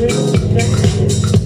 Merci.